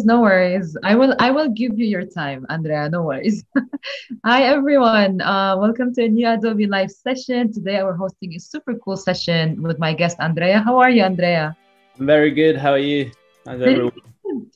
worries, no worries. I will I will give you your time, Andrea. No worries. Hi everyone. Uh, welcome to a new Adobe Live session. Today we're hosting a super cool session with my guest Andrea. How are you, Andrea? I'm very good. How are you? How's everyone?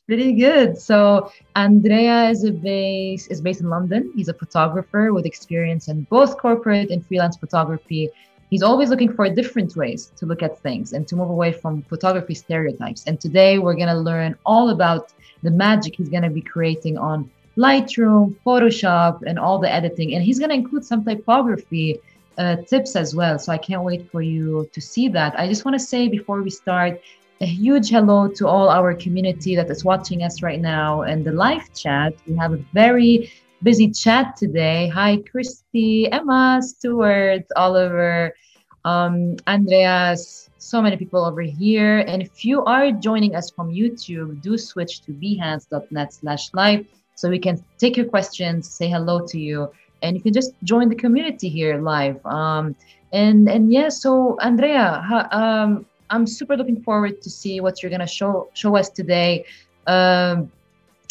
Pretty good. So Andrea is a base is based in London. He's a photographer with experience in both corporate and freelance photography he's always looking for different ways to look at things and to move away from photography stereotypes. And today we're going to learn all about the magic he's going to be creating on Lightroom, Photoshop, and all the editing. And he's going to include some typography uh, tips as well. So I can't wait for you to see that. I just want to say before we start, a huge hello to all our community that is watching us right now and the live chat. We have a very busy chat today. Hi, Christy, Emma, Stuart, Oliver, um, Andreas, so many people over here. And if you are joining us from YouTube, do switch to behance.net slash live so we can take your questions, say hello to you, and you can just join the community here live. Um, and and yeah, so Andrea, um, I'm super looking forward to see what you're gonna show show us today. Um,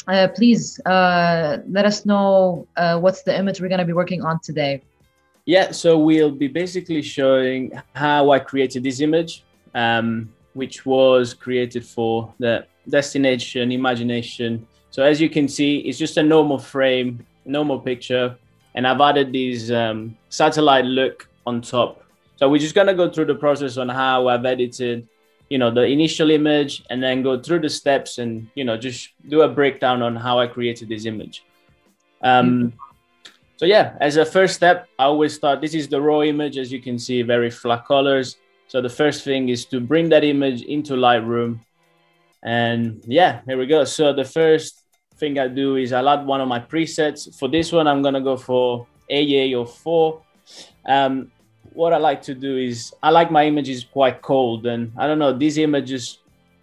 uh, please uh, let us know uh, what's the image we're going to be working on today. Yeah, so we'll be basically showing how I created this image, um, which was created for the destination imagination. So as you can see, it's just a normal frame, normal picture, and I've added this um, satellite look on top. So we're just gonna go through the process on how I've edited you know the initial image and then go through the steps and you know just do a breakdown on how i created this image. Um, so yeah as a first step i always start this is the raw image as you can see very flat colors. So the first thing is to bring that image into lightroom. And yeah here we go. So the first thing i do is i'll add one of my presets. For this one i'm going to go for aa04 um, what I like to do is I like my images quite cold, and I don't know these images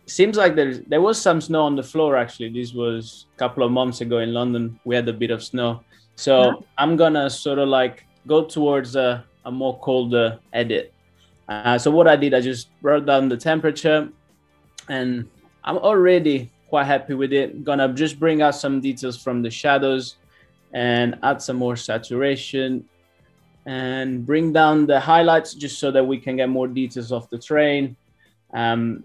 seems like there there was some snow on the floor actually. This was a couple of months ago in London. We had a bit of snow, so yeah. I'm gonna sort of like go towards a, a more colder edit. Uh, so what I did, I just brought down the temperature, and I'm already quite happy with it. Gonna just bring out some details from the shadows and add some more saturation and bring down the highlights just so that we can get more details of the train. Um,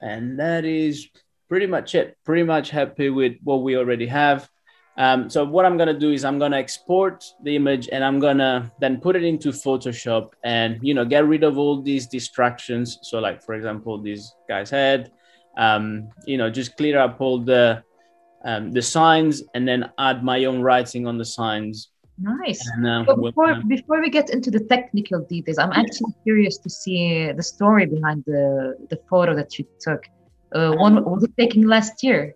and that is pretty much it. Pretty much happy with what we already have. Um, so what I'm gonna do is I'm gonna export the image and I'm gonna then put it into Photoshop and you know get rid of all these distractions. So like for example, this guy's head. Um, you know, just clear up all the um, the signs and then add my own writing on the signs Nice. And, but before, we'll, before we get into the technical details, I'm actually curious to see the story behind the, the photo that you took. Uh, one um, was it taken last year?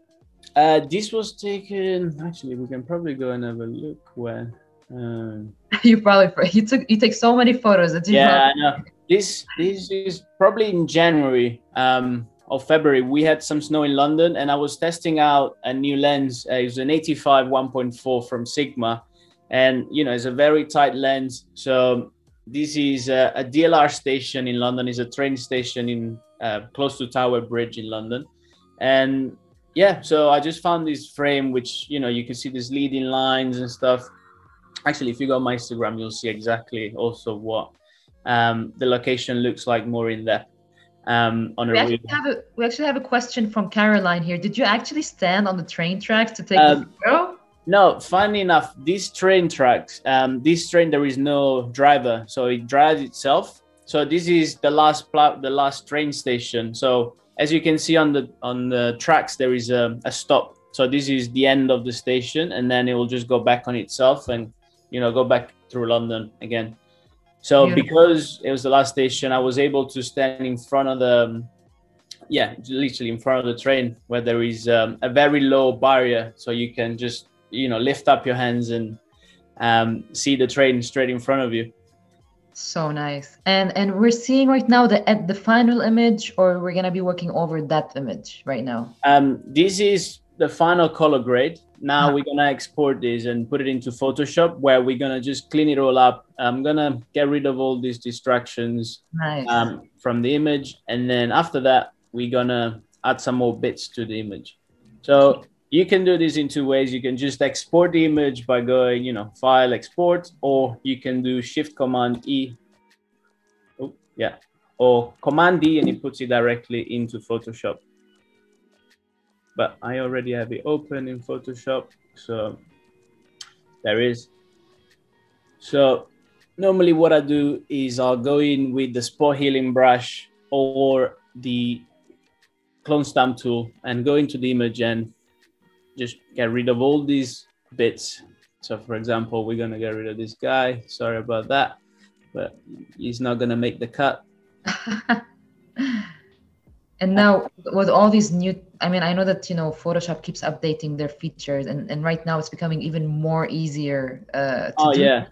Uh, this was taken. Actually, we can probably go and have a look when. Um, you probably you took you take so many photos. That you yeah, I know. This this is probably in January um, or February. We had some snow in London, and I was testing out a new lens. Uh, it was an 85 1.4 from Sigma and you know it's a very tight lens. So this is a, a dlr station in london. Is a train station in uh, close to tower bridge in london. And yeah so i just found this frame which you know you can see these leading lines and stuff. Actually if you go on my instagram you'll see exactly also what um, the location looks like more in depth um, on we, actually have a, we actually have a question from caroline here. Did you actually stand on the train tracks to take um, the photo no, funny enough, these train tracks, um, this train there is no driver, so it drives itself. So this is the last pl- the last train station. So as you can see on the on the tracks, there is a, a stop. So this is the end of the station, and then it will just go back on itself and you know go back through London again. So Beautiful. because it was the last station, I was able to stand in front of the yeah, literally in front of the train where there is um, a very low barrier, so you can just you know lift up your hands and um, see the train straight in front of you. So nice. And and we're seeing right now the at the final image or we're gonna be working over that image right now? Um this is the final color grade. Now we're gonna export this and put it into photoshop where we're gonna just clean it all up. I'm gonna get rid of all these distractions nice. um, from the image. And then after that we're gonna add some more bits to the image. So you can do this in two ways. You can just export the image by going, you know, file export, or you can do shift command E. Oh, yeah, or command D and it puts it directly into Photoshop. But I already have it open in Photoshop. So there is. So normally what I do is I'll go in with the spot healing brush or the clone stamp tool and go into the image and just get rid of all these bits. So for example, we're gonna get rid of this guy. Sorry about that, but he's not gonna make the cut. and now with all these new i mean i know that you know photoshop keeps updating their features and, and right now it's becoming even more easier uh, oh do. yeah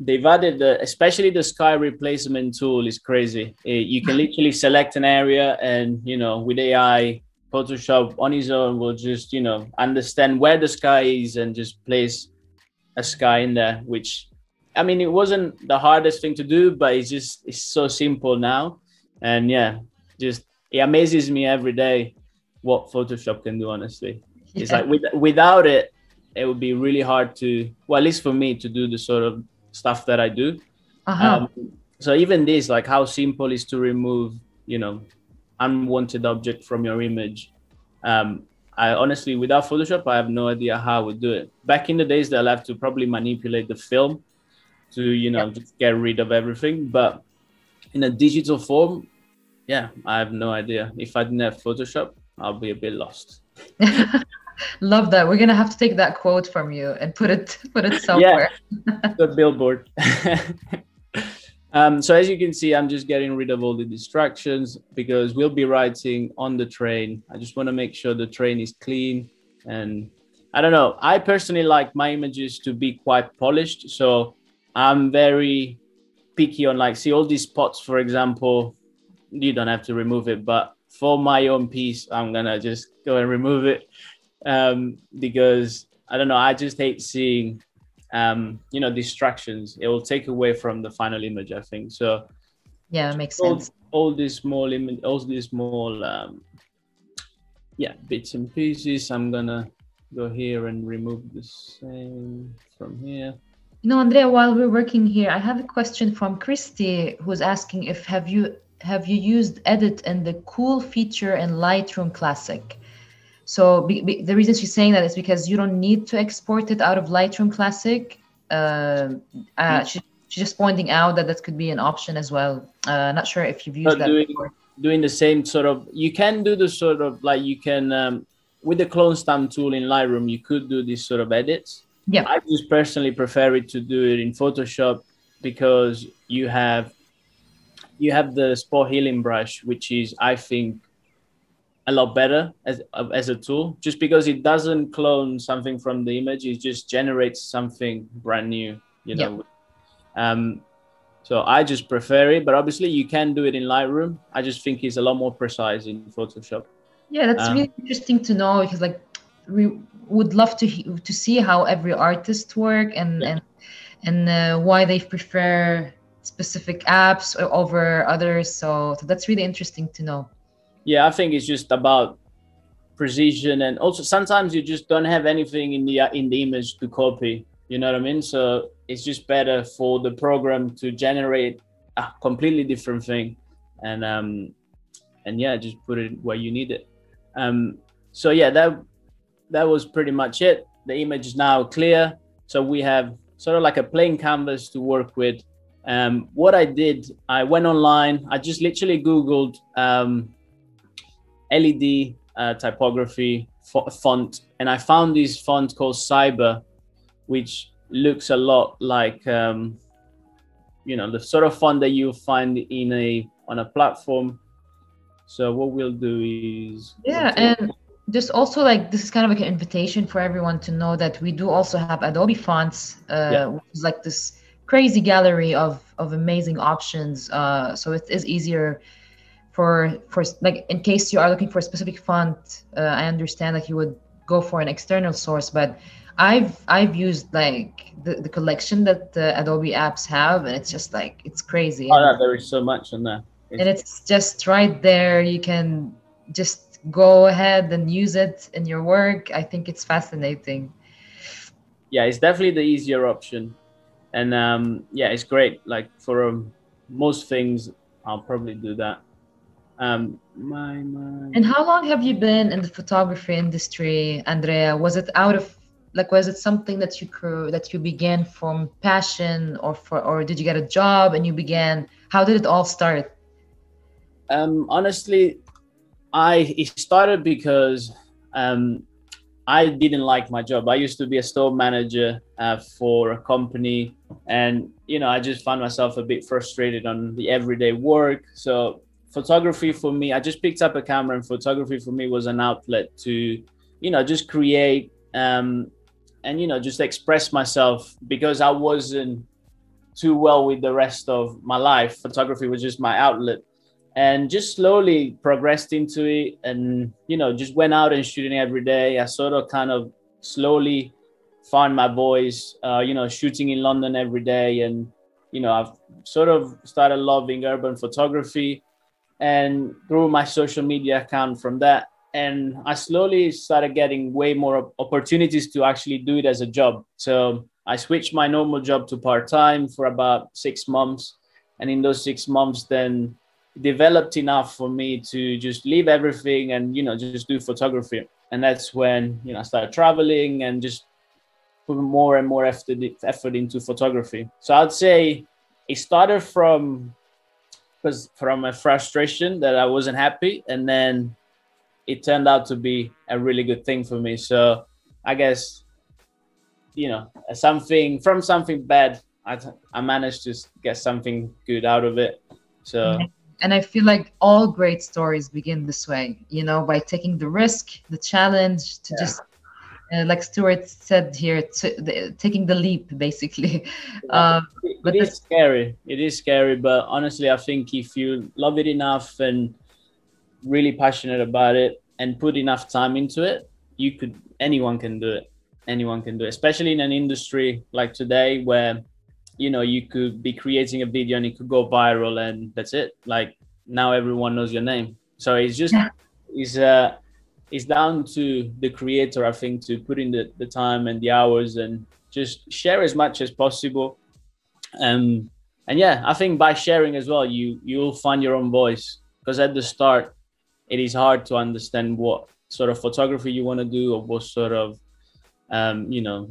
they've added the, especially the sky replacement tool is crazy you can literally select an area and you know with ai photoshop on his own will just you know understand where the sky is and just place a sky in there which i mean it wasn't the hardest thing to do but it's just it's so simple now and yeah just it amazes me every day what photoshop can do honestly yeah. it's like with, without it it would be really hard to well at least for me to do the sort of stuff that I do. Uh-huh. Um, so even this, like how simple is to remove, you know, unwanted object from your image. Um, I honestly, without Photoshop, I have no idea how I would do it. Back in the days, they'll have to probably manipulate the film to, you know, yep. just get rid of everything. But in a digital form, yeah, I have no idea. If I didn't have Photoshop, I'll be a bit lost. Love that. We're gonna have to take that quote from you and put it put it somewhere. Yeah, the billboard. um, so as you can see, I'm just getting rid of all the distractions because we'll be writing on the train. I just want to make sure the train is clean and I don't know. I personally like my images to be quite polished, so I'm very picky on like see all these spots, for example. You don't have to remove it, but for my own piece, I'm gonna just go and remove it um, because I don't know. I just hate seeing, um, you know, distractions. It will take away from the final image. I think so. Yeah, it makes all, sense. All these small image, all these small, um, yeah, bits and pieces. I'm gonna go here and remove the same from here. You know, Andrea, while we're working here, I have a question from Christy who's asking if have you have you used edit and the cool feature in Lightroom Classic? So be, be, the reason she's saying that is because you don't need to export it out of Lightroom Classic. Uh, uh, she, she's just pointing out that that could be an option as well. Uh, not sure if you've used that doing, before. Doing the same sort of, you can do the sort of like you can um, with the clone stamp tool in Lightroom, you could do these sort of edits. Yeah, I just personally prefer it to do it in Photoshop because you have you have the spot healing brush, which is I think a lot better as as a tool. Just because it doesn't clone something from the image it just generates something brand new you know. Um so i just prefer it but obviously you can do it in lightroom. I just think it's a lot more precise in photoshop. Yeah that's um, really interesting to know because like we would love to to see how every artist work and yeah. and and uh, why they prefer specific apps over others. So, so that's really interesting to know yeah, I think it's just about precision and also sometimes you just don't have anything in the in the image to copy. You know what I mean? So it's just better for the program to generate a completely different thing, and um, and yeah, just put it where you need it. Um, so yeah, that that was pretty much it. The image is now clear, so we have sort of like a plain canvas to work with. Um, what I did, I went online. I just literally Googled um, LED uh, typography font, and I found this font called Cyber, which looks a lot like um, you know the sort of font that you find in a on a platform. So what we'll do is yeah, and just also like this is kind of like an invitation for everyone to know that we do also have Adobe fonts, uh, yeah. which is like this crazy gallery of of amazing options. Uh, so it is easier for for like in case you are looking for a specific font uh, i understand that you would go for an external source but i've i've used like the, the collection that the adobe apps have and it's just like it's crazy oh yeah, there is so much in there it's, and it's just right there you can just go ahead and use it in your work. I think it's fascinating. Yeah, it's definitely the easier option, and um, yeah, it's great. Like for um, most things, I'll probably do that. Um, my, my. And how long have you been in the photography industry, Andrea? Was it out of like was it something that you grew, that you began from passion or for or did you get a job and you began how did it all start um honestly i it started because um i didn't like my job i used to be a store manager uh, for a company and you know i just found myself a bit frustrated on the everyday work so photography for me i just picked up a camera and photography for me was an outlet to you know just create um, and you know just express myself because I wasn't too well with the rest of my life. Photography was just my outlet, and just slowly progressed into it, and you know just went out and shooting every day. I sort of kind of slowly found my voice. Uh, you know, shooting in London every day, and you know I've sort of started loving urban photography, and through my social media account from that and I slowly started getting way more opportunities to actually do it as a job. So I switched my normal job to part time for about six months, and in those six months, then developed enough for me to just leave everything and you know just do photography. And that's when you know I started traveling and just put more and more effort effort into photography. So I'd say it started from was from a frustration that I wasn't happy, and then it turned out to be a really good thing for me. So I guess, you know, something from something bad, I, I managed to get something good out of it. So. And I feel like all great stories begin this way, you know, by taking the risk, the challenge to yeah. just uh, like Stuart said here, the, taking the leap, basically. Yeah, um, but it is scary. It is scary, but honestly, I think if you love it enough and really passionate about it and put enough time into it, you could anyone can do it. Anyone can do it, especially in an industry like today where you know you could be creating a video and it could go viral and that's it. Like now everyone knows your name. So it's just yeah. it's uh it's down to the creator, I think, to put in the, the time and the hours and just share as much as possible. Um and yeah, I think by sharing as well, you you'll find your own voice. Because at the start, it is hard to understand what sort of photography you want to do or what sort of um, you know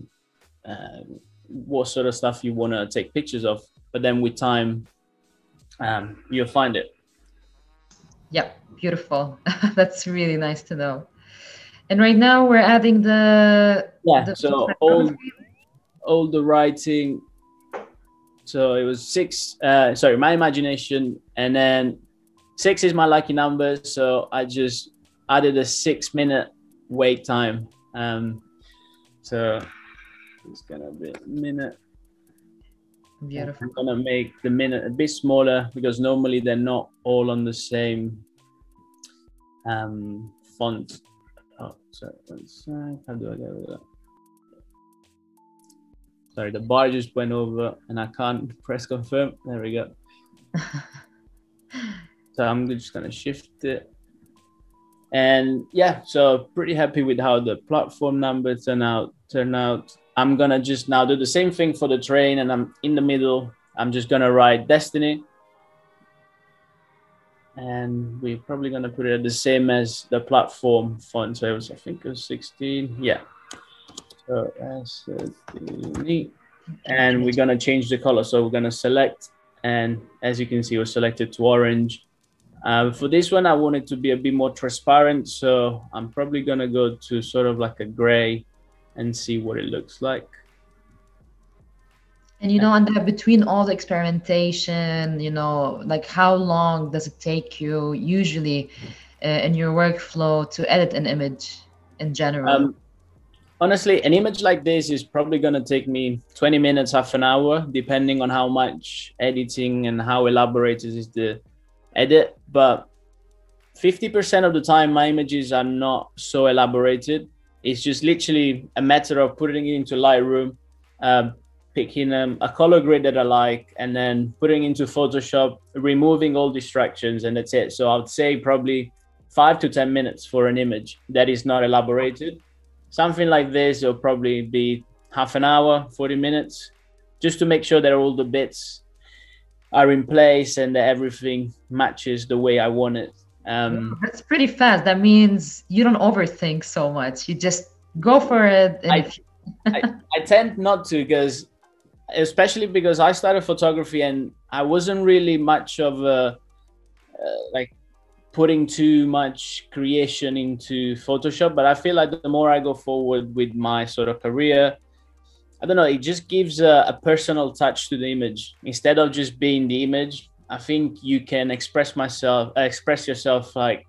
uh, what sort of stuff you want to take pictures of but then with time um, you'll find it yeah beautiful that's really nice to know and right now we're adding the yeah the so all all the writing so it was six uh sorry my imagination and then Six is my lucky number, so I just added a six minute wait time. Um, so it's gonna be a minute. Beautiful. I'm gonna make the minute a bit smaller because normally they're not all on the same um, font. Oh, sorry, one sec. How do I get rid of that? Sorry, the bar just went over and I can't press confirm. There we go. So I'm just gonna shift it. And yeah, so pretty happy with how the platform number turn out. Turn out. I'm gonna just now do the same thing for the train, and I'm in the middle. I'm just gonna write Destiny, and we're probably gonna put it at the same as the platform font. So it was, I think, it was 16. Yeah. So Destiny, and we're gonna change the color. So we're gonna select, and as you can see, we're selected to orange um, for this one, I want it to be a bit more transparent. So I'm probably going to go to sort of like a gray and see what it looks like. And you know, and between all the experimentation, you know, like how long does it take you usually uh, in your workflow to edit an image in general? Um, honestly, an image like this is probably going to take me 20 minutes, half an hour, depending on how much editing and how elaborated is the edit, but 50% of the time my images are not so elaborated. It's just literally a matter of putting it into Lightroom, uh, picking um, a color grid that I like, and then putting into Photoshop, removing all distractions, and that's it. So I would say probably five to 10 minutes for an image that is not elaborated. Something like this will probably be half an hour, 40 minutes, just to make sure that all the bits are in place and that everything matches the way I want it. Um, That's pretty fast. That means you don't overthink so much. You just go for it. I, I, I tend not to because, especially because I started photography and I wasn't really much of a uh, like putting too much creation into Photoshop. But I feel like the more I go forward with my sort of career, I don't know, it just gives a, a personal touch to the image instead of just being the image I think you can express myself, uh, express yourself like,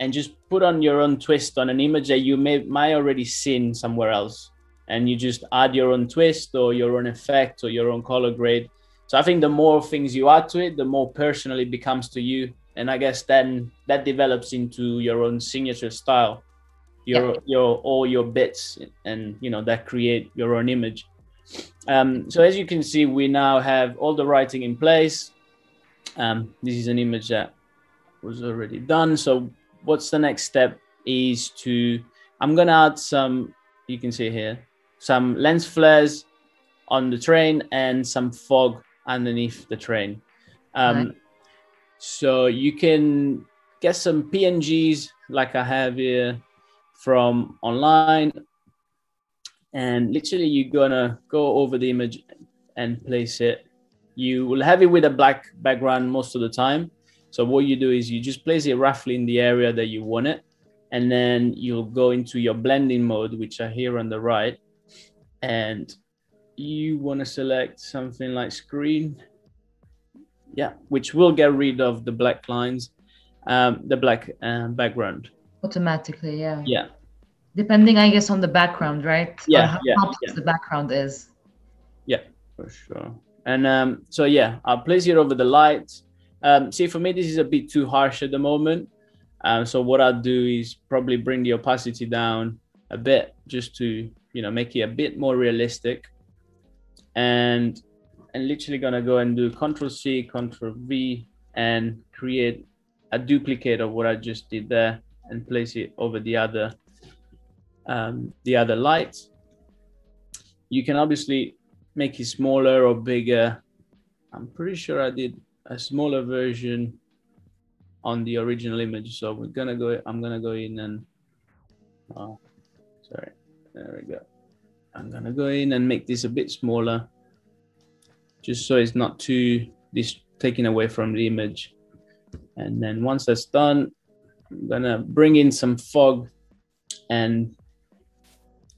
and just put on your own twist on an image that you may might already seen somewhere else, and you just add your own twist or your own effect or your own color grade. So I think the more things you add to it, the more personal it becomes to you, and I guess then that develops into your own signature style, your yeah. your all your bits, and you know that create your own image. Um, so as you can see, we now have all the writing in place um, this is an image that was already done. So what's the next step is to, I'm gonna add some, you can see here, some lens flares on the train and some fog underneath the train. Um, right. So you can get some PNGs like I have here from online and literally you're gonna go over the image and place it you will have it with a black background most of the time. So what you do is you just place it roughly in the area that you want it. And then you'll go into your blending mode, which are here on the right. And you want to select something like screen. Yeah, which will get rid of the black lines, um, the black uh, background. Automatically, yeah. Yeah. Depending, I guess, on the background, right? Yeah. how yeah, yeah. the background is. Yeah, for sure. And um, so yeah, I'll place it over the light. Um, see, for me, this is a bit too harsh at the moment. Um, so what I'll do is probably bring the opacity down a bit just to, you know, make it a bit more realistic. And and literally gonna go and do Control C, Control V, and create a duplicate of what I just did there and place it over the other um, the other light. You can obviously make it smaller or bigger. I'm pretty sure I did a smaller version on the original image. So we're gonna go, I'm gonna go in and, oh, sorry, there we go. I'm gonna go in and make this a bit smaller, just so it's not too this taken away from the image. And then once that's done, I'm gonna bring in some fog and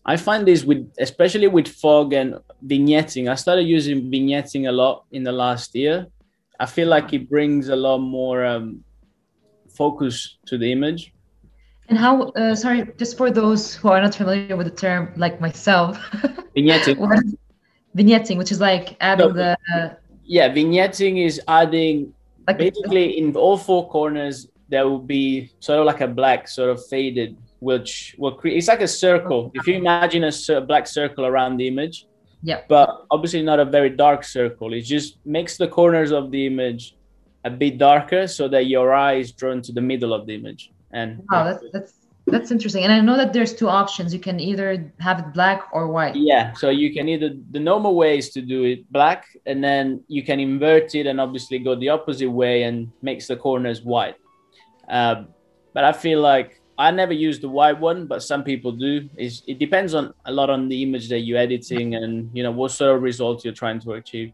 I find this with especially with fog and vignetting. I started using vignetting a lot in the last year. I feel like it brings a lot more um, focus to the image. And how? Uh, sorry, just for those who are not familiar with the term, like myself. Vignetting. vignetting, which is like adding the. Uh, yeah, vignetting is adding like basically in all four corners there will be sort of like a black sort of faded which will create it's like a circle if you imagine a black circle around the image yeah but obviously not a very dark circle it just makes the corners of the image a bit darker so that your eye is drawn to the middle of the image and wow that's that's that's interesting. And i know that there's two options. You can either have it black or white. Yeah so you can either the normal way is to do it black and then you can invert it and obviously go the opposite way and makes the corners white. Uh, but i feel like I never use the white one, but some people do. Is it depends on a lot on the image that you're editing and you know what sort of results you're trying to achieve.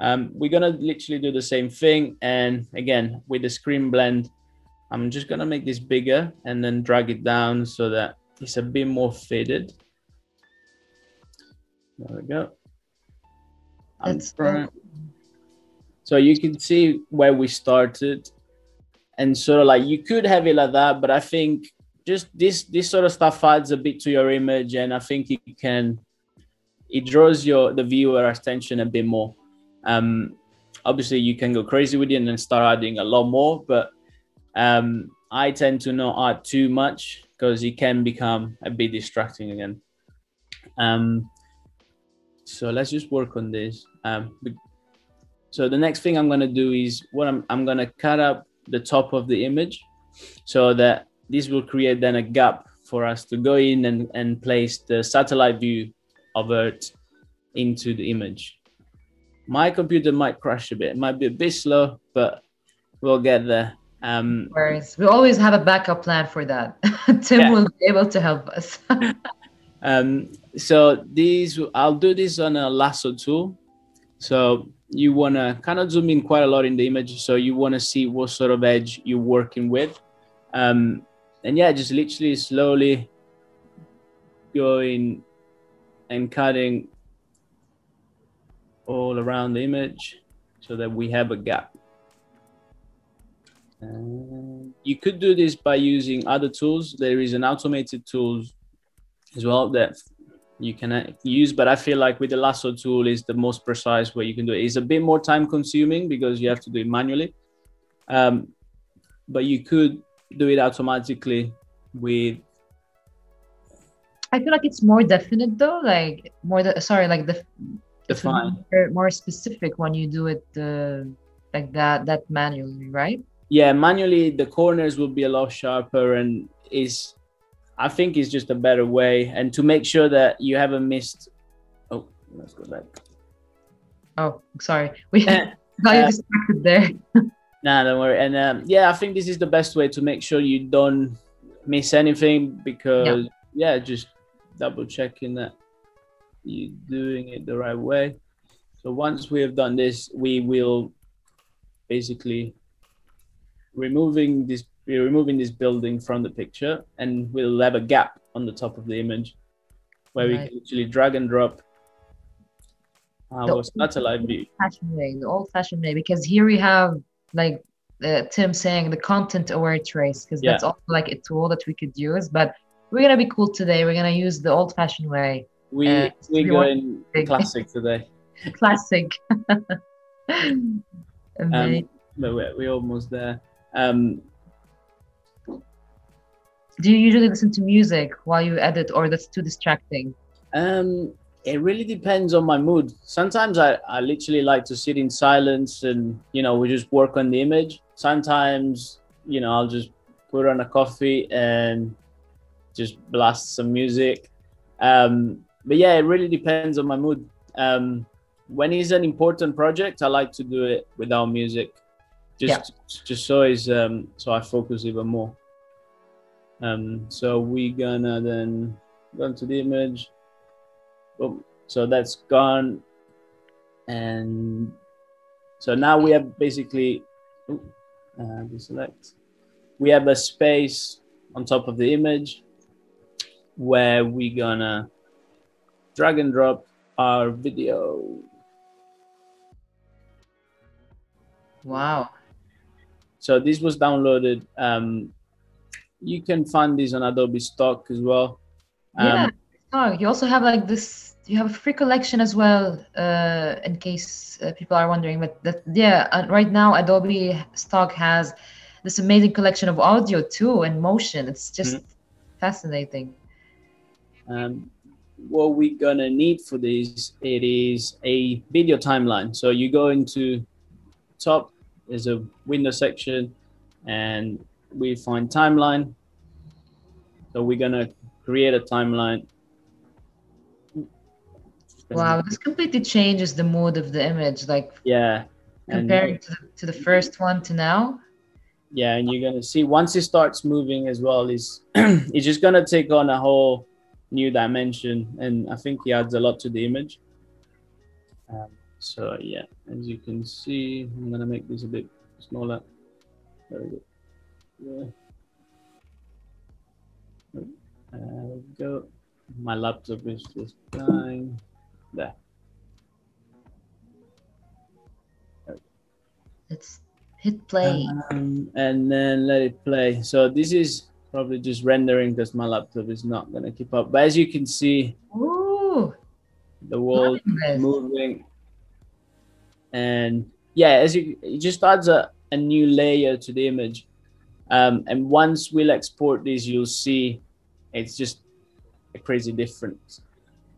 Um, we're gonna literally do the same thing, and again with the screen blend, I'm just gonna make this bigger and then drag it down so that it's a bit more faded. There we go. That's so you can see where we started and sort of like you could have it like that but i think just this this sort of stuff adds a bit to your image and i think it can it draws your the viewer attention a bit more um obviously you can go crazy with it and then start adding a lot more but um i tend to not add too much because it can become a bit distracting again um so let's just work on this um so the next thing i'm going to do is what i'm, I'm going to cut up the top of the image so that this will create then a gap for us to go in and, and place the satellite view of Earth into the image. My computer might crash a bit, it might be a bit slow, but we'll get there. Um, Whereas we always have a backup plan for that. Tim yeah. will be able to help us. um, so these, I'll do this on a lasso tool. So you want to kind of zoom in quite a lot in the image. So you want to see what sort of edge you're working with. Um, and yeah, just literally slowly going and cutting all around the image so that we have a gap. You could do this by using other tools. There is an automated tools as well that you can uh, use, but I feel like with the lasso tool is the most precise way you can do it. It's a bit more time consuming because you have to do it manually. Um, but you could do it automatically with I feel like it's more definite though, like more the sorry, like the define more specific when you do it uh, like that that manually, right? Yeah, manually the corners will be a lot sharper and is I think is just a better way and to make sure that you haven't missed oh let's go back. Oh, sorry. We got you uh, distracted there. Nah, don't worry. And um, yeah, I think this is the best way to make sure you don't miss anything because yeah, yeah just double checking that you're doing it the right way. So once we have done this, we will basically removing this we're removing this building from the picture and we'll have a gap on the top of the image where right. we can actually drag and drop our satellite view. Fashioned way, the old fashioned way, because here we have like uh, Tim saying the content aware trace because yeah. that's also like a tool that we could use. But we're gonna be cool today. We're gonna use the old fashioned way. We uh, we go in classic today. classic. um, but we're, we're almost there. Um, do you usually listen to music while you edit, or that's too distracting? Um, it really depends on my mood. Sometimes I, I literally like to sit in silence and, you know, we just work on the image. Sometimes, you know, I'll just put on a coffee and just blast some music. Um, but yeah, it really depends on my mood. Um, when it's an important project, I like to do it without music, just yeah. just so is um, so I focus even more. Um, so we gonna then go into the image Boom. So that's gone. And so now we have basically, uh, deselect. We have a space on top of the image where we gonna drag and drop our video. Wow. So this was downloaded. Um, you can find this on Adobe Stock as well. Um, yeah. Oh, you also have like this. You have a free collection as well, uh, in case uh, people are wondering. But that, yeah, uh, right now Adobe Stock has this amazing collection of audio too and motion. It's just mm-hmm. fascinating. Um, what we're gonna need for this it is a video timeline. So you go into top. There's a window section, and we find timeline. So we're gonna create a timeline Wow, this completely changes the mood of the image. Like yeah, comparing and, to, the, to the first one to now. Yeah, and you're gonna see once it starts moving as well, is it's just gonna take on a whole new dimension, and I think he adds a lot to the image. Um, so yeah, as you can see, I'm gonna make this a bit smaller. Very good. Yeah. Uh, there we go. My laptop is just dying there. Let's hit play. Um, and then let it play. So this is probably just rendering because my laptop is not going to keep up. But as you can see, Ooh, the world moving. And yeah, as you, it just adds a, a new layer to the image. Um, and once we'll export this, you'll see it's just a crazy difference.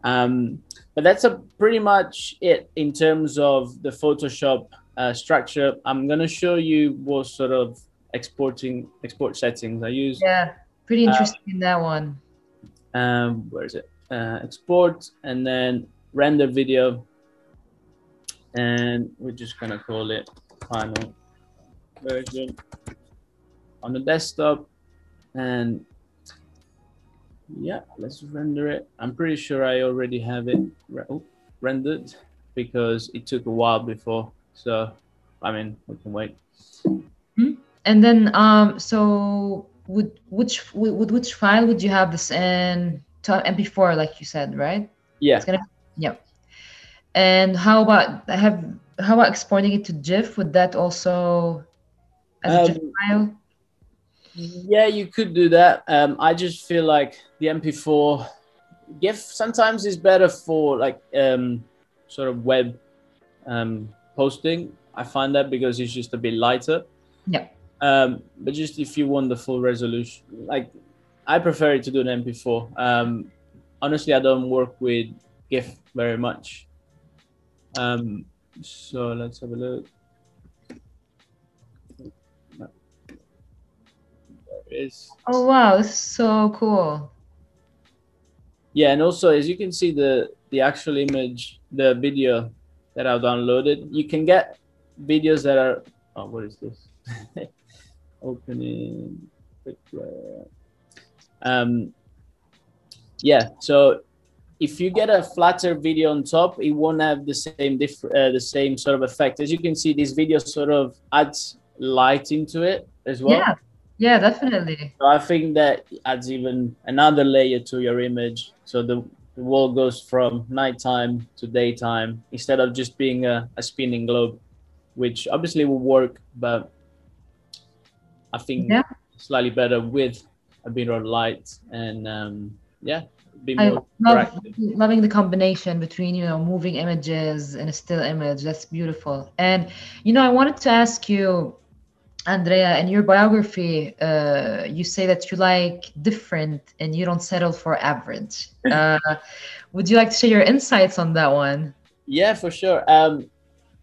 Um, but that's a pretty much it in terms of the Photoshop uh, structure. I'm going to show you what sort of exporting export settings. I use yeah, pretty uh, interesting in that one. Um, where is it? Uh, export and then render video, and we're just gonna call it final version on the desktop, and yeah, let's render it. I'm pretty sure I already have it re oh, rendered because it took a while before. So, I mean, we can wait. Hmm? And then, um, so would which would which file would you have this in to MP4, like you said, right? Yeah. It's gonna, yeah. And how about I have how about exporting it to GIF? Would that also as a Um, GIF file? Yeah, you could do that. Um, I just feel like the MP4 GIF sometimes is better for like um, sort of web um, posting. I find that because it's just a bit lighter. Yeah. Um, but just if you want the full resolution, like I prefer it to do an MP4. Um, honestly, I don't work with GIF very much. Um, so let's have a look. There it is. Oh wow, this is so cool. Yeah, and also as you can see the the actual image, the video that I've downloaded, you can get videos that are oh what is this? Opening quick. Um yeah, so if you get a flatter video on top, it won't have the same diff- uh, the same sort of effect. As you can see, this video sort of adds light into it as well. Yeah, yeah, definitely. So I think that adds even another layer to your image. So the, the wall goes from nighttime to daytime instead of just being a, a spinning globe, which obviously will work, but I think Yeah. slightly better with a bit of light and um, yeah, be more love loving the combination between you know moving images and a still image. That's beautiful. And you know, I wanted to ask you, Andrea, in your biography, uh, you say that you like different and you don't settle for average. Uh, would you like to share your insights on that one? Yeah, for sure. Um,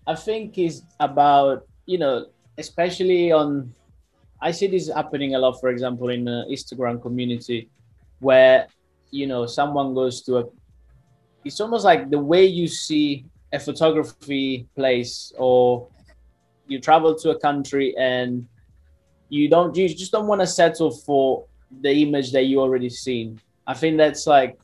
I think it's about you know, especially on. I see this happening a lot. For example, in the Instagram community, where you know someone goes to a. It's almost like the way you see a photography place, or you travel to a country and you don't. You just don't want to settle for the image that you already seen. I think that's like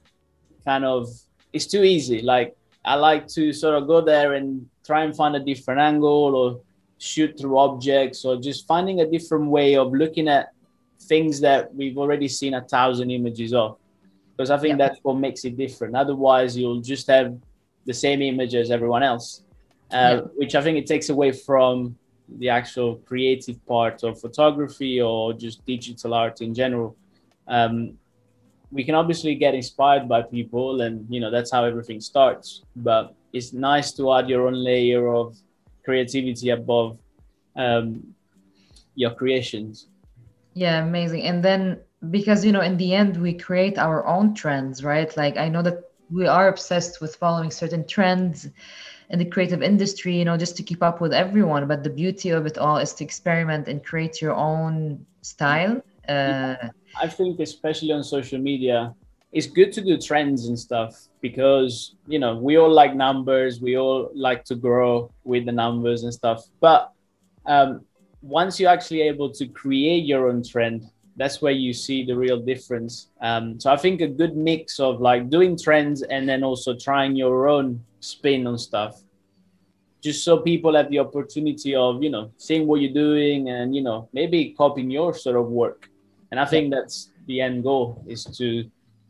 kind of it's too easy. Like I like to sort of go there and try and find a different angle or shoot through objects or just finding a different way of looking at things that we've already seen a thousand images of. Because I think Yeah. that's what makes it different. Otherwise, you'll just have the same image as everyone else, uh, Yeah. which I think it takes away from the actual creative part of photography or just digital art in general. Um, we can obviously get inspired by people and you know that's how everything starts but it's nice to add your own layer of creativity above um, your creations Yeah, amazing. And then because you know, in the end, we create our own trends, right? Like I know that we are obsessed with following certain trends in the creative industry, you know, just to keep up with everyone. But the beauty of it all is to experiment and create your own style. Uh, i think especially on social media it's good to do trends and stuff because you know we all like numbers we all like to grow with the numbers and stuff but um, once you're actually able to create your own trend that's where you see the real difference. Um, so i think a good mix of like doing trends and then also trying your own spin on stuff. Just so people have the opportunity of you know seeing what you're doing and you know maybe copying your sort of work. And i think that's the end goal is to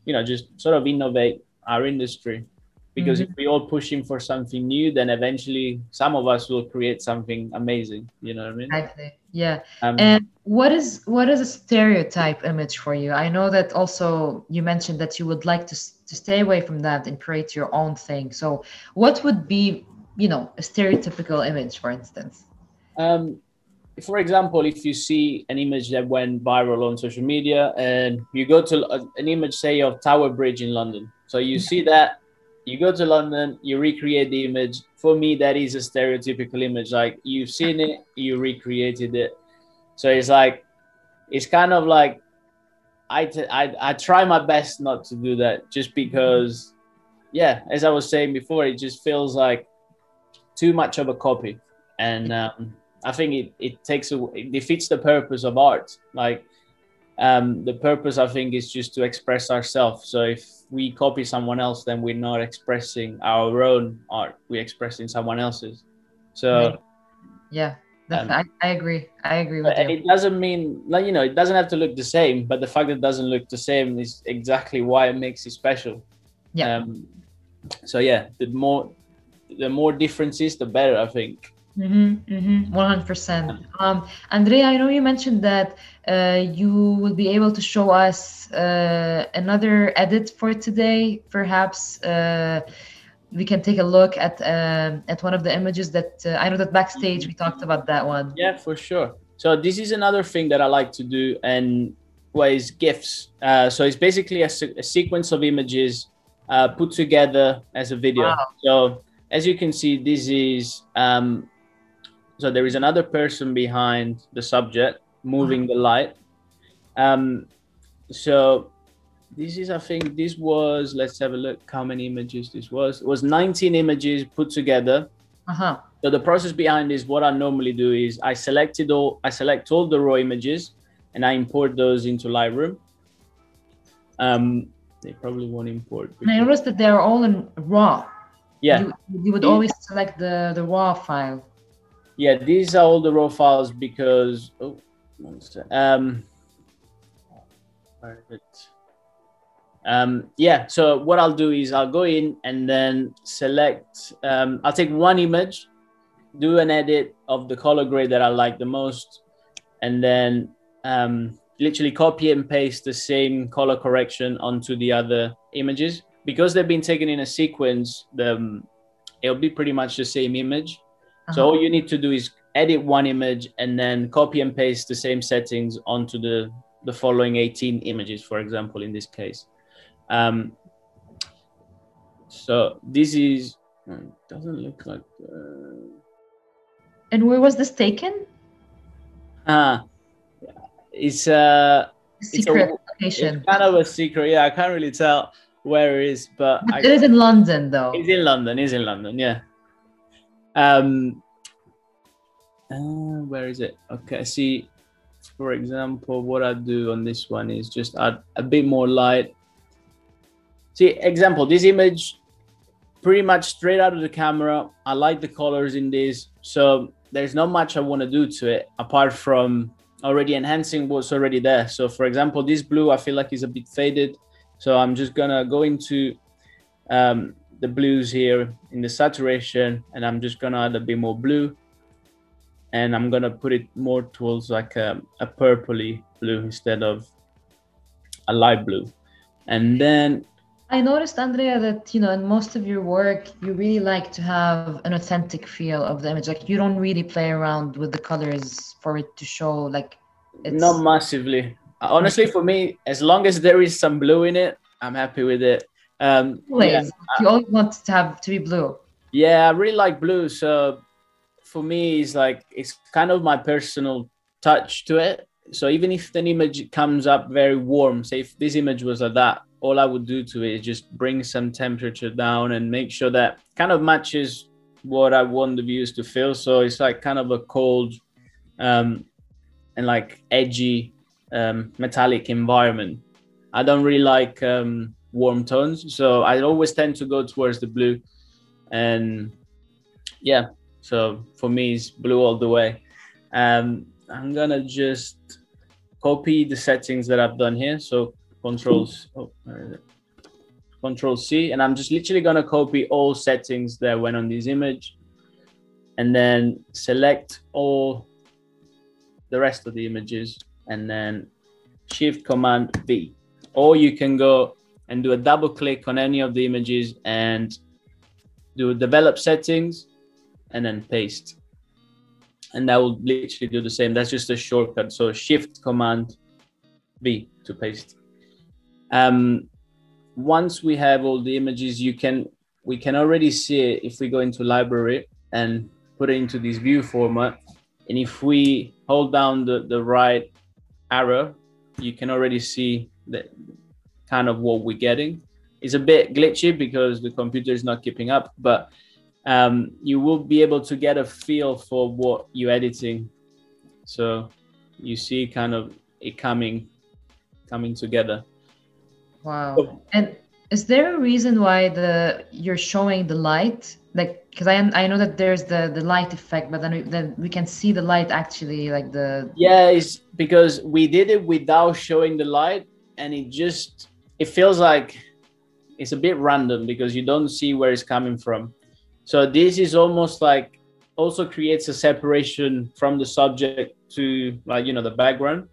you know just sort of innovate our industry because if we're all pushing for something new then eventually some of us will create something amazing you know what i mean exactly. Yeah. um, And what is what is a stereotype image for you? I know that also you mentioned that you would like to to stay away from that and create your own thing. So what would be, you know, a stereotypical image, for instance? Um, for example, if you see an image that went viral on social media and you go to an image, say, of Tower Bridge in London. So you see that, you go to London, you recreate the image. For me, that is a stereotypical image. Like you've seen it, you recreated it. So it's like, it's kind of like, I, t- I, I try my best not to do that just because, yeah, as I was saying before, it just feels like too much of a copy. And um, I think it, it takes, a, it defeats the purpose of art. Like, um, the purpose I think is just to express ourselves. So if we copy someone else, then we're not expressing our own art. We're expressing someone else's. So Yeah, Um, I, I agree. I agree with you. it doesn't mean like you know it doesn't have to look the same, but the fact that it doesn't look the same is exactly why it makes it special. Yeah. Um, so yeah, the more the more differences, the better. I think. Mm-hmm, mm-hmm, 100%. Um, Andrea, I know you mentioned that uh, you will be able to show us uh, another edit for today. Perhaps uh, we can take a look at um at one of the images that uh, I know that backstage we talked about that one. Yeah, for sure. So this is another thing that I like to do, and what is GIFs. Uh, so it's basically a, se- a sequence of images uh, put together as a video. Wow. So as you can see, this is um, so there is another person behind the subject moving the light. Um, so this is, I think, this was. Let's have a look. How many images this was? It was 19 images put together. Uh-huh. So the process behind is what I normally do is I selected all I select all the raw images and I import those into Lightroom. Um, they probably won't import. And I noticed that they are all in RAW. yeah, You, you would always select the, the RAW file. Yeah. These are all the raw files because oh, um, where is it? Um, yeah. So what I'll do is I'll go in and then select. Um, I'll take one image, do an edit of the color grade that I like the most, and then um, literally copy and paste the same color correction onto the other images because they've been taken in a sequence. The um, it'll be pretty much the same image. So Uh-huh. all you need to do is edit one image and then copy and paste the same settings onto the the following 18 images, for example, in this case. Um, so this is hmm, doesn't look like. Uh, And where was this taken? ah, it's uh, Secret it's location. kind of a secret. Yeah, I can't really tell where it is, but But I, it is in London, though. It's in London. It's in London. Yeah. Um. uh, where is it? Okay. See, for example, what I do on this one is just add a bit more light. See, example, this image, pretty much straight out of the camera. I like the colors in this, so there's not much I want to do to it apart from already enhancing what's already there. So, for example, this blue I feel like is a bit faded, so I'm just gonna go into um, the blues here in the saturation and I'm just gonna add a bit more blue. And I'm gonna put it more towards like a, a purpley blue instead of a light blue. And then I noticed, Andrea, that you know, in most of your work, you really like to have an authentic feel of the image. Like you don't really play around with the colors for it to show like it's not massively. Honestly for me as long as there is some blue in it I'm happy with it um, yeah, always. You always want to have to be blue. Yeah, I really like blue. So for me, it's like it's kind of my personal touch to it. So even if an image comes up very warm, say if this image was like that, all I would do to it is just bring some temperature down and make sure that kind of matches what I want the views to feel. So it's like kind of a cold um, and like edgy um, metallic environment. I don't really like um, warm tones, so I always tend to go towards the blue. And yeah so for me it's blue all the way. Um i'm gonna just copy the settings that i've done here. So controls, oh, control c and i'm just literally gonna copy all settings that went on this image and then select all the rest of the images and then shift command v. Or you can go and do a double click on any of the images and do develop settings and then paste. And that will literally do the same. That's just a shortcut. So shift command v to paste. Um once we have all the images you can we can already see it if we go into library and put it into this view format. And if we hold down the, the right arrow, you can already see the kind of what we're getting. It's a bit glitchy because the computer is not keeping up, but um, you will be able to get a feel for what you're editing. So you see kind of it coming coming together. Wow. And is there a reason why the you're showing the light like because I I know that there's the the light effect, but then we, then we can see the light actually like the yeah it's because we did it without showing the light and it just it feels like it's a bit random because you don't see where it's coming from. So this is almost like also creates a separation from the subject to like you know the background.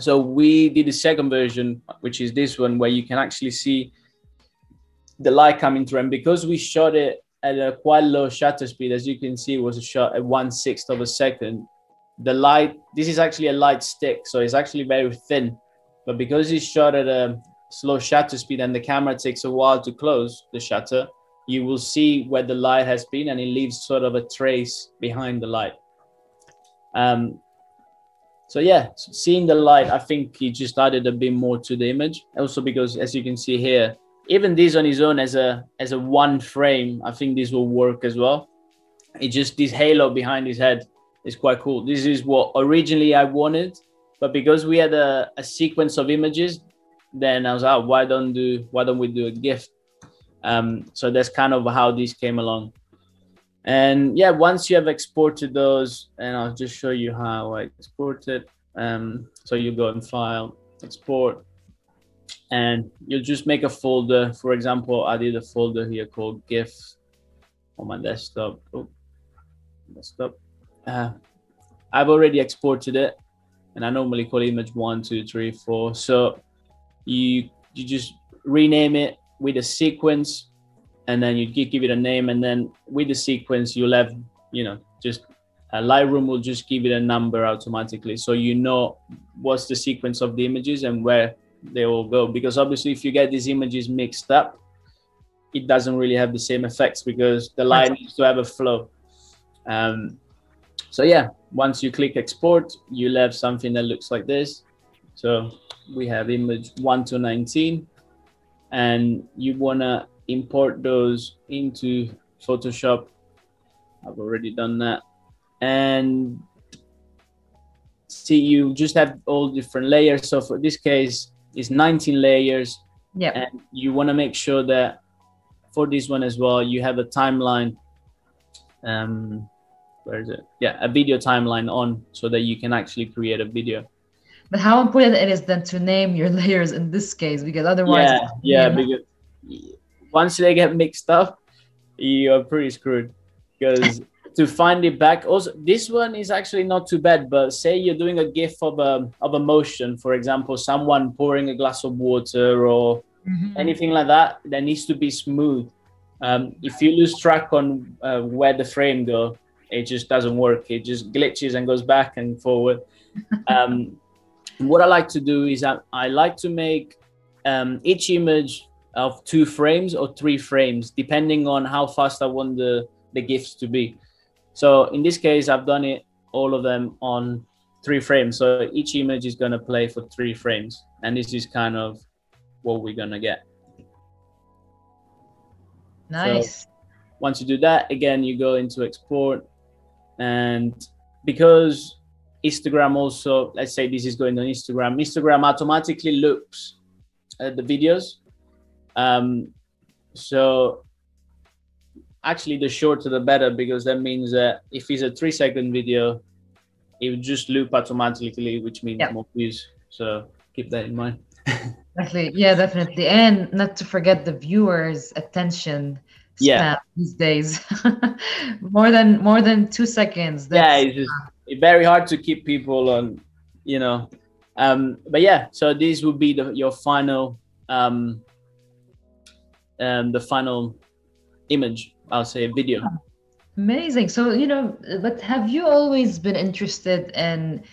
So we did the second version which is this one where you can actually see the light coming through. And because we shot it at a quite low shutter speed as you can see it was a shot at one sixth of a second the light this is actually a light stick so it's actually very thin. But because it's shot at a slow shutter speed and the camera takes a while to close the shutter you will see where the light has been and it leaves sort of a trace behind the light. Um, so yeah seeing the light i think he just added a bit more to the image. Also because as you can see here even this on his own as a as a one frame i think this will work as well. It just this halo behind his head is quite cool. This is what originally i wanted but because we had a, a sequence of images then i was like oh, why don't do why don't we do a GIF um, so that's kind of how this came along and yeah once you have exported those and i'll just show you how i export it um, so you go in file export and you'll just make a folder. For example, I did a folder here called GIF on my desktop. Oh, desktop. Uh, I've already exported it, and I normally call image one, two, three, four. So you you just rename it with a sequence, and then you give it a name, and then with the sequence you'll have you know just uh, Lightroom will just give it a number automatically, so you know what's the sequence of the images and where they all go. Because obviously if you get these images mixed up it doesn't really have the same effects because the line needs to have a flow. Um, so yeah once you click export you'll have something that looks like this. So we have image 1 to 19 and you want to import those into photoshop i've already done that and see you just have all different layers so for this case is 19 layers. Yeah. And you want to make sure that for this one as well, you have a timeline. Um, where is it? Yeah, a video timeline on so that you can actually create a video. But how important it is then to name your layers in this case, because otherwise, yeah, yeah, because once they get mixed up, you're pretty screwed. Because to find it back. Also, this one is actually not too bad. But say you're doing a GIF of a of a motion, for example, someone pouring a glass of water or mm-hmm. anything like that, that needs to be smooth. Um, if you lose track on uh, where the frame go, it just doesn't work. It just glitches and goes back and forward. um, what I like to do is I, I like to make um, each image of two frames or three frames, depending on how fast I want the the GIFs to be. So in this case, I've done it all of them on three frames. So each image is going to play for three frames. And this is kind of what we're going to get. Nice. So once you do that, again, you go into export. And because Instagram also, let's say this is going on Instagram, Instagram automatically loops at the videos. Um, so actually the shorter the better because that means that if it's a three second video it would just loop automatically which means more views. So keep that in mind. Exactly yeah definitely. And not to forget the viewers attention yeah. these days. More than more than two seconds. Yeah it's just very hard to keep people on you know um but yeah so this would be the your final um um the final image I'll say video. Amazing. So, you know, but have you always been interested in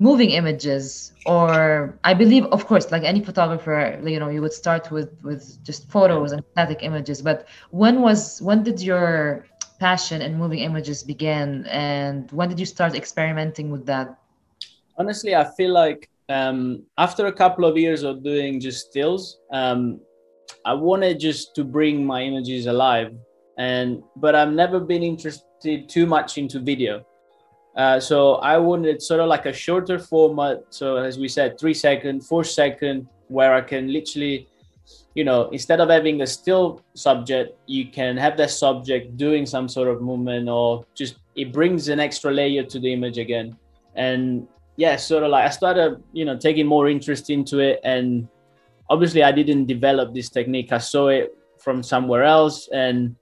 moving images or I believe of course like any photographer you know you would start with with just photos and static images but when was when did your passion in moving images begin and when did you start experimenting with that honestly, I feel like um, after a couple of years of doing just stills, um, I wanted just to bring my images alive, and but I've never been interested too much into video. Uh, so I wanted sort of like a shorter format. So as we said, three second, four second, where I can literally, you know, instead of having a still subject, you can have that subject doing some sort of movement or just it brings an extra layer to the image again. And yeah, sort of like I started, you know, taking more interest into it. And obviously, I didn't develop this technique. I saw it from somewhere else, and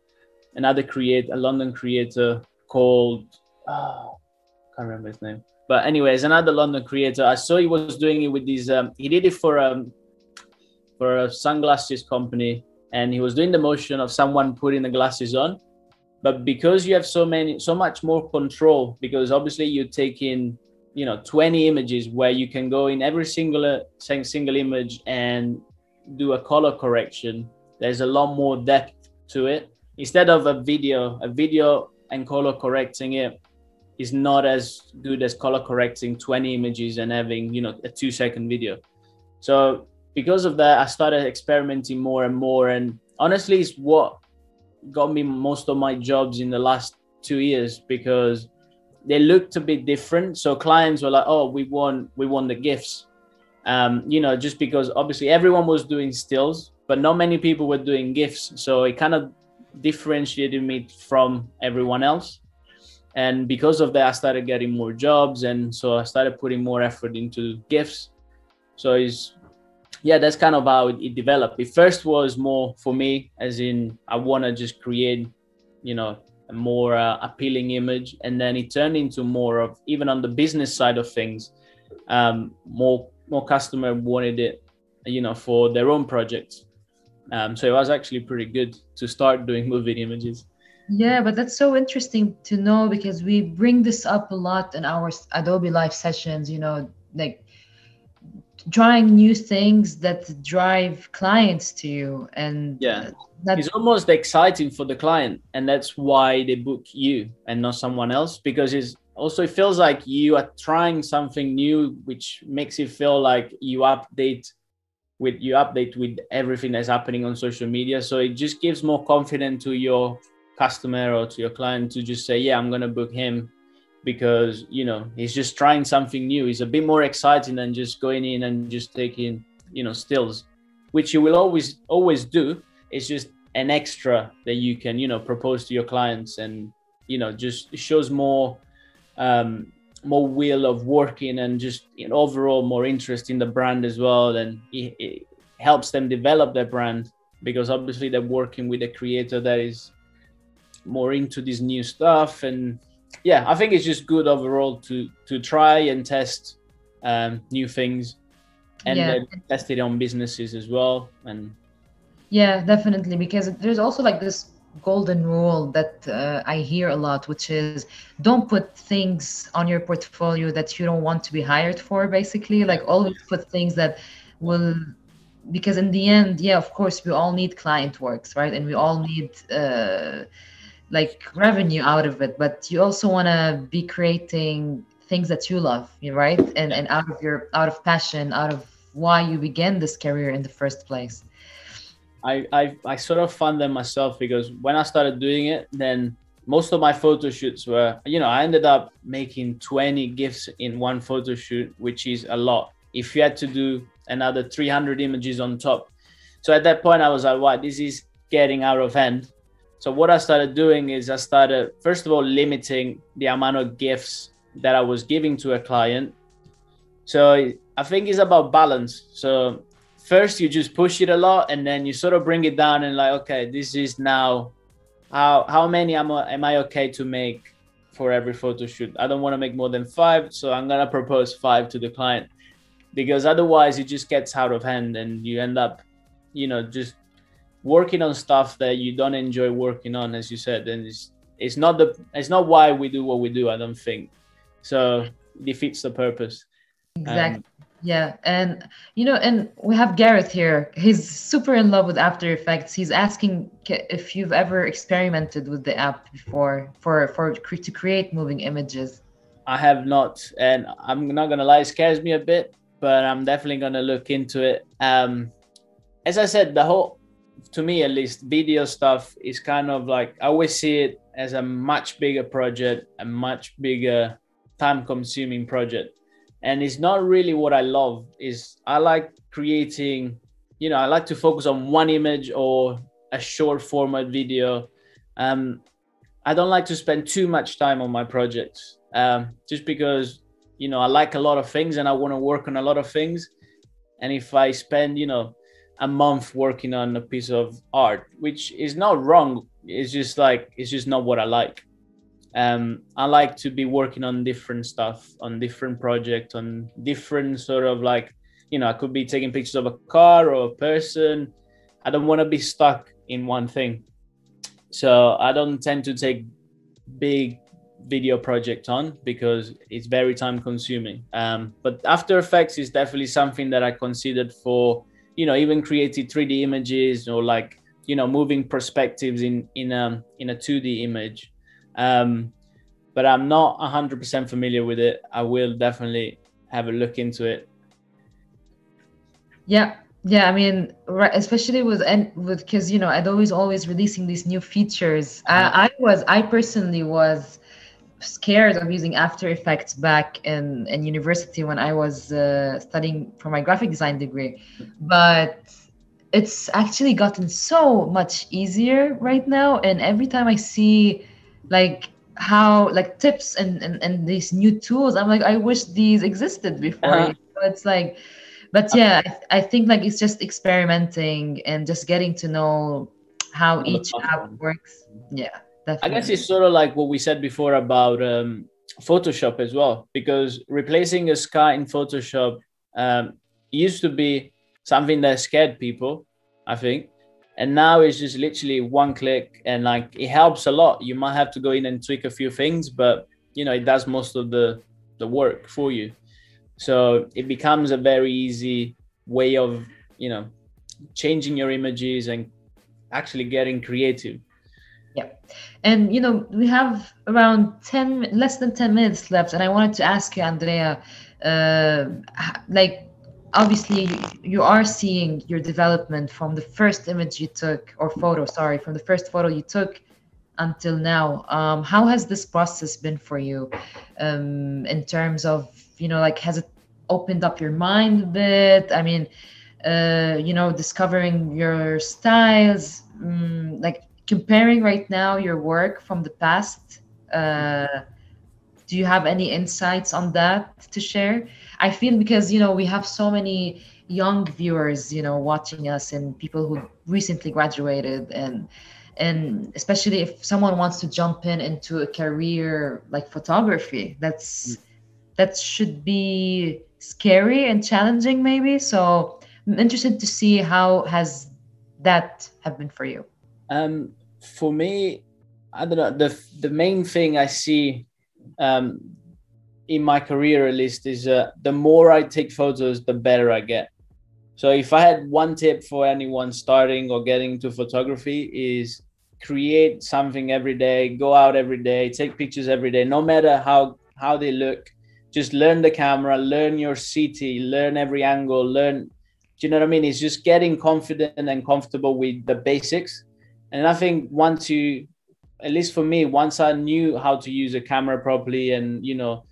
another create a London creator called oh, can't remember his name. But anyways, another London creator. I saw he was doing it with these. Um, he did it for um for a sunglasses company, and he was doing the motion of someone putting the glasses on. But because you have so many, so much more control, because obviously you're taking you know 20 images where you can go in every single uh, single image and do a color correction there's a lot more depth to it instead of a video a video and color correcting it is not as good as color correcting 20 images and having you know a two second video so because of that i started experimenting more and more and honestly it's what got me most of my jobs in the last two years because they looked a bit different. So clients were like, "Oh, we want we want the GIFs," um, you know, just because obviously everyone was doing stills, but not many people were doing GIFs. So it kind of differentiated me from everyone else. And because of that, I started getting more jobs, and so I started putting more effort into GIFs. So it's yeah, that's kind of how it, developed. It first was more for me, as in I want to just create, you know, a more uh, appealing image and then it turned into more of even on the business side of things um, more more customer wanted it you know for their own projects um, so it was actually pretty good to start doing moving images yeah but that's so interesting to know because we bring this up a lot in our adobe live sessions you know like trying new things that drive clients to you and yeah. that's it's almost exciting for the client and that's why they book you and not someone else because it's also it feels like you are trying something new which makes you feel like you update with you update with everything that's happening on social media. So it just gives more confidence to your customer or to your client to just say yeah i'm going to book him because you know he's just trying something new. He's a bit more exciting than just going in and just taking you know stills which you will always always do. It's just an extra that you can you know propose to your clients and you know just shows more um more will of working and just you know, overall more interest in the brand as well. And it, it helps them develop their brand because obviously they're working with a creator that is more into this new stuff and yeah, I think it's just good overall to to try and test um, new things and yeah. test it on businesses as well. And yeah, definitely, because there's also like this golden rule that uh, I hear a lot, which is don't put things on your portfolio that you don't want to be hired for. Basically, like always put things that will because in the end yeah of course we all need client works right and we all need uh, like revenue out of it but you also want to be creating things that you love right? And and out of your out of passion out of why you began this career in the first place. I, I i sort of found them myself because when i started doing it then most of my photo shoots were you know i ended up making 20 GIFs in one photo shoot which is a lot. If you had to do another 300 images on top. So at that point i was like wow this is getting out of hand so what I started doing is I started first of all limiting the amount of GIFs that I was giving to a client. So I think it's about balance. So first you just push it a lot and then you sort of bring it down and like okay this is now how how many am I, am I okay to make for every photo shoot i don't want to make more than five so i'm going to propose five to the client because otherwise it just gets out of hand and you end up you know just working on stuff that you don't enjoy working on, as you said, then it's it's not the it's not why we do what we do. I don't think so. defeats the purpose. Exactly. Um, yeah, and you know, and we have Gareth here. He's super in love with After Effects. He's asking if you've ever experimented with the app before for for to create moving images. I have not, and I'm not gonna lie, it scares me a bit, but I'm definitely gonna look into it. Um, as I said, the whole, to me at least, video stuff is kind of like I always see it as a much bigger project, a much bigger time-consuming project, and it's not really what I love. Is I like creating, you know, I like to focus on one image or a short format video. Um, I don't like to spend too much time on my projects um, just because you know I like a lot of things and I want to work on a lot of things. And if I spend you know a month working on a piece of art, which is not wrong, it's just like it's just not what I like. Um, I like to be working on different stuff, on different projects, on different sort of like you know I could be taking pictures of a car or a person. I don't want to be stuck in one thing. So I don't tend to take big video project on because it's very time consuming. Um, but After Effects is definitely something that I considered for, you know, even created 3D images or like, you know, moving perspectives in in a in a 2D image. Um, but I'm not 100% familiar with it. I will definitely have a look into it. Yeah, yeah. I mean, right, especially with and with because you know, I'd always always releasing these new features. I, I was, I personally was scared of using After Effects back in, in university when I was uh, studying for my graphic design degree. But it's actually gotten so much easier right now. And every time I see like how like tips and, and, and these new tools, I'm like, I wish these existed before. Uh-huh. So it's like, but yeah, I, I think like it's just experimenting and just getting to know how each app works. Yeah. Definitely. I guess it's sort of like what we said before about um, Photoshop as well, because replacing a sky in Photoshop um, used to be something that scared people, I think. And now it's just literally one click and like it helps a lot. You might have to go in and tweak a few things, but you know, it does most of the, the work for you. So it becomes a very easy way of, you know, changing your images and actually getting creative. Yeah. And, you know, we have around 10, less than 10 minutes left. And I wanted to ask you, Andrea, uh, like, obviously you are seeing your development from the first image you took or photo sorry from the first photo you took until now um, how has this process been for you um, in terms of you know like has it opened up your mind a bit i mean uh, you know discovering your styles um, like comparing right now your work from the past uh, do you have any insights on that to share? I feel because you know we have so many young viewers you know watching us and people who recently graduated and and especially if someone wants to jump in into a career like photography that's that should be scary and challenging maybe. So i'm interested to see how has that have been for you. Um, for me, I don't know. The the main thing I see um, in my career, at least, is uh, the more I take photos, the better I get. So if I had one tip for anyone starting or getting into photography, is create something every day, go out every day, take pictures every day, no matter how how they look. Just learn the camera, learn your CT, learn every angle, learn. Do you know what I mean? It's just getting confident and comfortable with the basics and I think once you, at least for me, once I knew how to use a camera properly and, you know,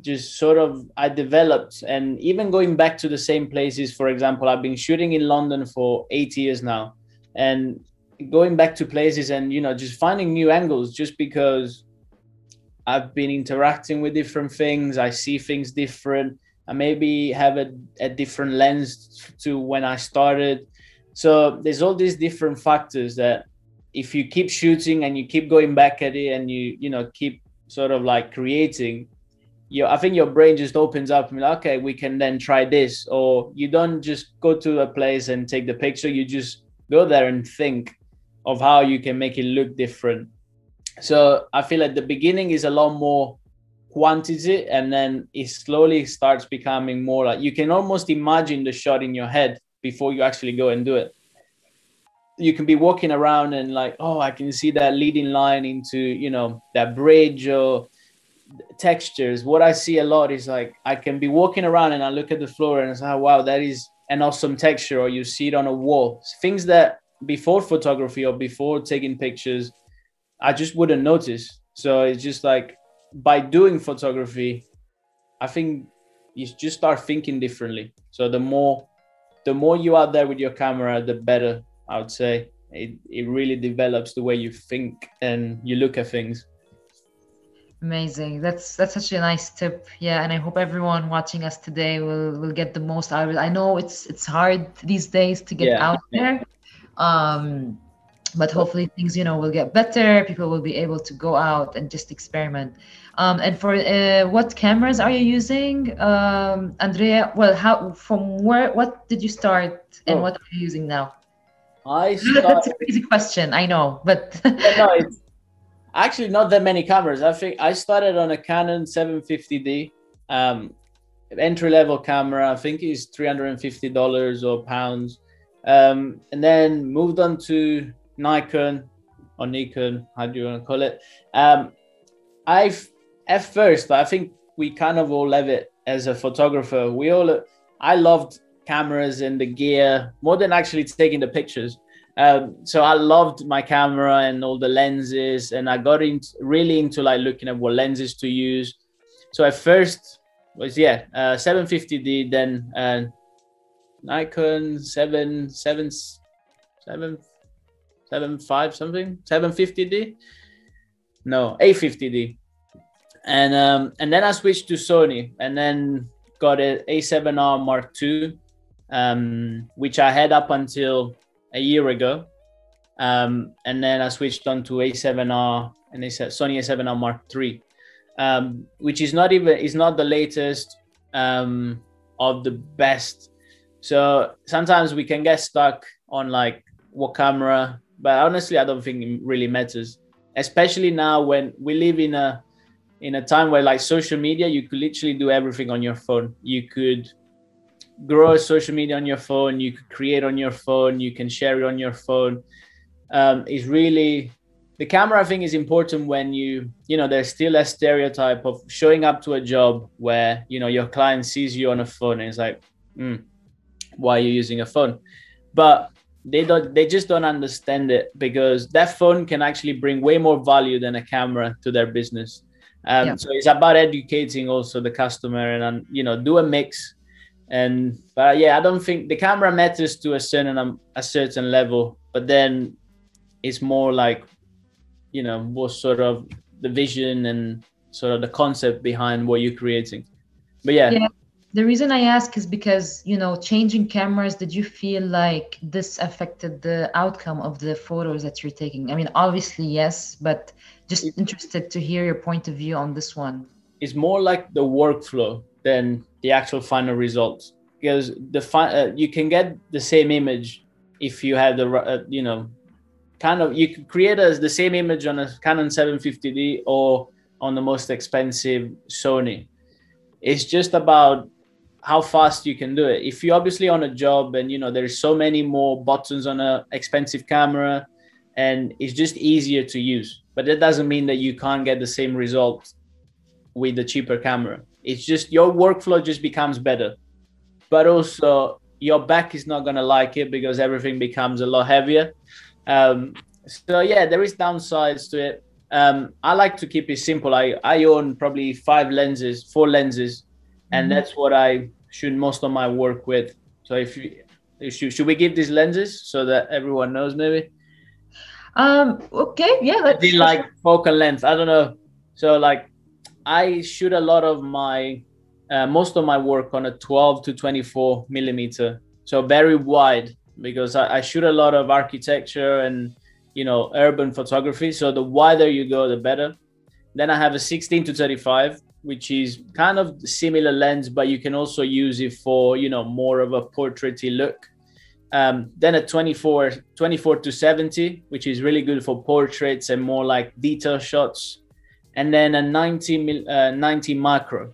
just sort of I developed and even going back to the same places, for example, I've been shooting in London for eight years now and going back to places and, you know, just finding new angles just because I've been interacting with different things. I see things different. I maybe have a, a different lens to when I started. So there's all these different factors that if you keep shooting and you keep going back at it and you you know keep sort of like creating you i think your brain just opens up and like, okay we can then try this. Or you don't just go to a place and take the picture. You just go there and think of how you can make it look different. So i feel like the beginning is a lot more quantity and then it slowly starts becoming more like you can almost imagine the shot in your head before you actually go and do it you can be walking around and like oh i can see that leading line into you know that bridge or textures. What I see a lot is like I can be walking around and I look at the floor and it's like, oh, ah, wow, that is an awesome texture, or you see it on a wall. Things that before photography or before taking pictures, I just wouldn't notice. So it's just like by doing photography, I think you just start thinking differently. So the more the more you are there with your camera, the better I would say. It it really develops the way you think and you look at things. Amazing. That's that's such a nice tip. Yeah, and I hope everyone watching us today will will get the most out of it. I know it's it's hard these days to get yeah. out there. Um but hopefully things you know will get better people will be able to go out and just experiment um, and for uh, what cameras are you using um, andrea well how from where what did you start and oh. what are you using now i started... that's a crazy question i know but no, it's actually not that many cameras. I think I started on a Canon 750D um, entry level camera. I think is three hundred and fifty dollars or pounds, um, and then moved on to Nikon or Nikon, how do you want to call it? Um, I've at first, I think we kind of all love it as a photographer. We all, I loved cameras and the gear more than actually taking the pictures. Um, so I loved my camera and all the lenses, and I got into really into like looking at what lenses to use. So at first was yeah, uh, 750D, then uh, Nikon seven seven seven seven five something 750D, no 850D, and um, and then I switched to Sony, and then got a A7R Mark II, um, which I had up until a year ago. Um, and then I switched on to A7R and they said Sony A7R Mark III, um, which is not even is not the latest um, of the best. So sometimes we can get stuck on like what camera, but honestly, I don't think it really matters. Especially now when we live in a in a time where like social media, you could literally do everything on your phone. You could grow social media on your phone you could create on your phone you can share it on your phone. Um, is really the camera thing is important when you you know there's still a stereotype of showing up to a job where you know your client sees you on a phone and it's like mm, why are you using a phone? But they don't they just don't understand it because that phone can actually bring way more value than a camera to their business. Um, yeah. so it's about educating also the customer and you know do a mix and but yeah, I don't think the camera matters to a certain um, a certain level, but then it's more like you know what sort of the vision and sort of the concept behind what you're creating. But yeah. yeah. The reason I ask is because, you know, changing cameras, did you feel like this affected the outcome of the photos that you're taking? I mean, obviously, yes, but just interested to hear your point of view on this one. It's more like the workflow than the actual final result because the uh, you can get the same image if you have the uh, you know kind of you can create as the same image on a Canon 750D or on the most expensive Sony. It's just about how fast you can do it. If you're obviously on a job and you know there's so many more buttons on a expensive camera and it's just easier to use. But that doesn't mean that you can't get the same result with the cheaper camera. It's just your workflow just becomes better, but also your back is not gonna like it because everything becomes a lot heavier. Um, so yeah, there is downsides to it. Um, I like to keep it simple. I I own probably five lenses, four lenses, and mm-hmm. that's what I shoot most of my work with. So if you should, should we give these lenses so that everyone knows maybe? Um. Okay. Yeah. Let's. like focal length. I don't know. So like I shoot a lot of my uh, most of my work on a 12 to 24 millimeter, so very wide because I, I, shoot a lot of architecture and you know urban photography. So the wider you go, the better. Then I have a 16 to 35, which is kind of similar lens, but you can also use it for you know more of a portraity look. Um, then a 24, 24 to 70, which is really good for portraits and more like detail shots and then a 90, uh, 90 macro.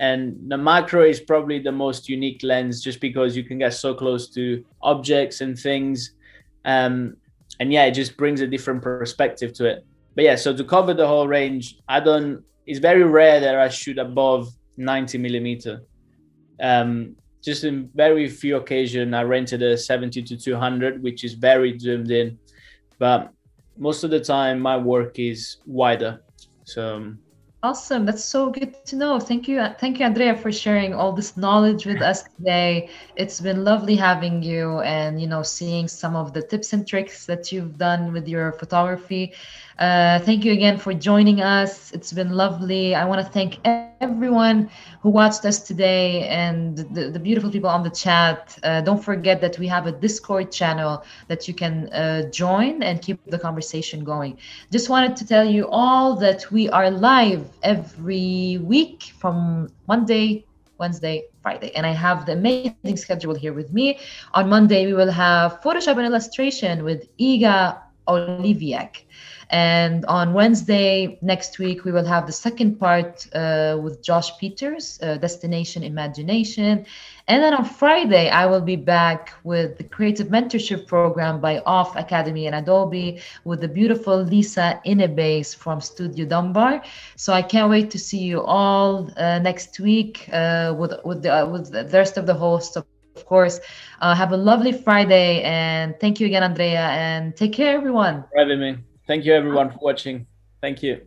And the macro is probably the most unique lens just because you can get so close to objects and things. Um, and yeah, it just brings a different perspective to it. But yeah, so to cover the whole range, I don't, it's very rare that I shoot above 90 millimeter. Um, just in very few occasions, I rented a 70 to 200, which is very zoomed in. But most of the time, my work is wider. So um, Awesome. That's so good to know. Thank you. Thank you, Andrea, for sharing all this knowledge with us today. It's been lovely having you and, you know, seeing some of the tips and tricks that you've done with your photography. Uh, thank you again for joining us. It's been lovely. I want to thank everyone who watched us today and the, the beautiful people on the chat. Uh, don't forget that we have a Discord channel that you can uh, join and keep the conversation going. Just wanted to tell you all that we are live every week from Monday Wednesday, Friday. And I have the amazing schedule here with me. On Monday, we will have Photoshop and illustration with Iga Oliviak. And on Wednesday next week, we will have the second part uh, with Josh Peters, uh, Destination Imaging. And then on Friday, I will be back with the Creative Mentorship Program by Off Academy and Adobe with the beautiful Liza Enebeis from Studio Dumbar. So I can't wait to see you all uh, next week uh, with, with, the, with the rest of the hosts of course. Uh, have a lovely Friday and thank you again, Andrea, and take care, everyone. Having me. Thank you, everyone, for watching. Thank you.